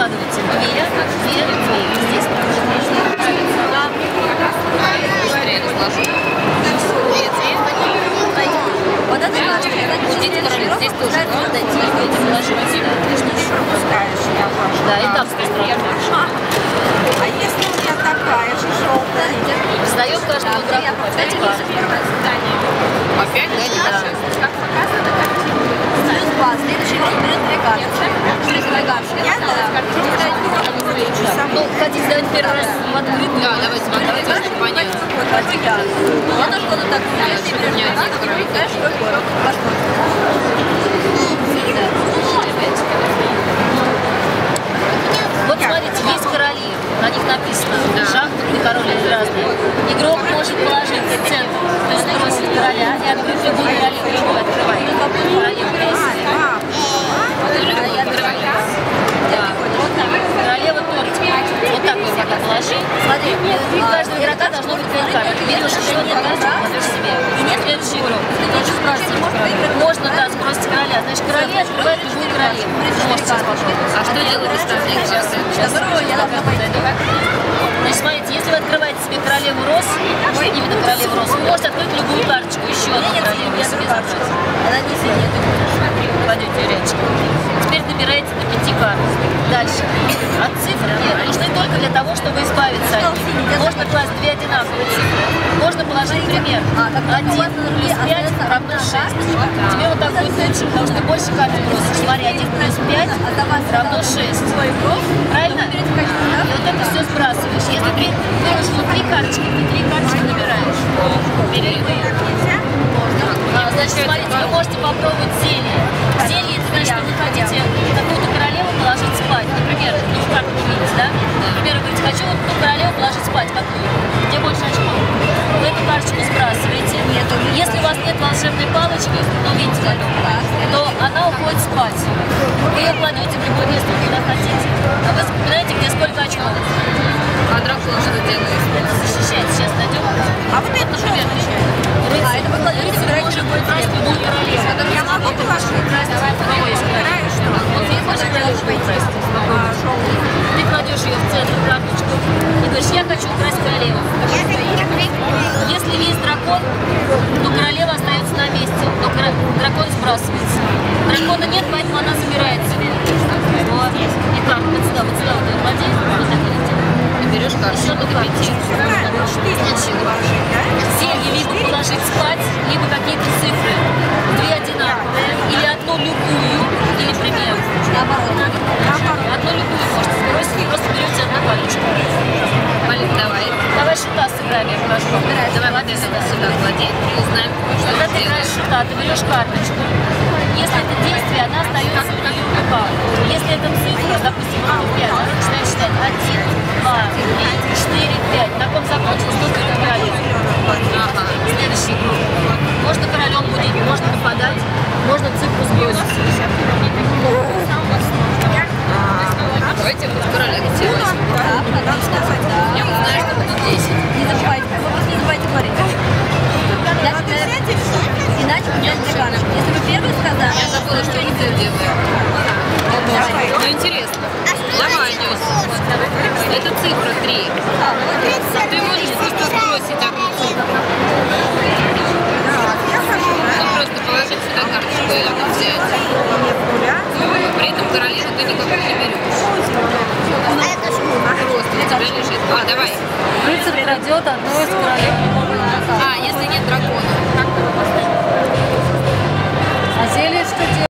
откладываете две, две, две. Здесь. Две, две. Вот это надо, Здесь тоже, здесь тоже. Эти положить сюда. Пускаешь, я вложу. Да, и там. А если у меня такая же желтая? Сдаем каждому игроку по 5 пар. Опять, да, не Да. Плюс два. Следующий берет две карты. Я Ну, хотите давать первый раз в открытую? Да, давайте в открытую, чтобы понять. Я. Тоже буду так. Если чтобы не один игрок. знаешь, какой? Ваш Вот смотрите, есть короли, на них написано Да. шахмат и король есть разные. Игрок может положить центр, то есть бросить короля и открыть любую королеву, любой открывай. Королеву есть. Королева торт. Вот так положи. Смотри, у каждого игрока должно быть две карты. Берешь еще одну карту, кладешь себе. И нет следующий игрок. Ты тоже спросить. Можно, да, сбросить короля. Значит, короли открывают любую королеву. Можете попробовать. А что делать остальные? Сейчас, сейчас. Значит, смотрите, если вы открываете себе королеву роз, именно королеву роз, вы можете открыть любую карточку, еще одну королеву, и себе забрать. Она не сидит. Кладете рядышком. Теперь набираете до пяти карт. Дальше. От цифр нужны только для того, чтобы избавиться от них. Можно класть две одинаковые цифры. Можно положить пример. Один плюс пять равно шесть. Тебе вот так будет лучше, потому что ты больше карт бросишь. Смотри, один плюс пять равно шесть. Правильно? И вот это все сбрасываешь. Если ты выложил три карточки, ты три карточки набираешь. Перерывы. А, значит, смотрите, вы можете попробовать зелье. Вы ее кладете в любое место, куда хотите. А вы запоминаете, где сколько очков. А дракон что делает? Защищайте, сейчас найдем. А вот это что Например, означает? рыцарь. А это вы кладете может быть украсть любую королеву. Я могу положить? Давай, что? Вот ты хочешь королеву украсть? Ты кладешь ее в центр карточку и говоришь, я хочу украсть королеву. Если есть дракон, то королева остается на месте, но дракон сбрасывается. Дракона нет, поэтому она забирает что Когда ты берешь карточку. Если это действие, она остается в твоих руках. Если это цифра, допустим, вот 5, она начинает считать крадет одно из королев А, если нет дракона, А зелье что делать?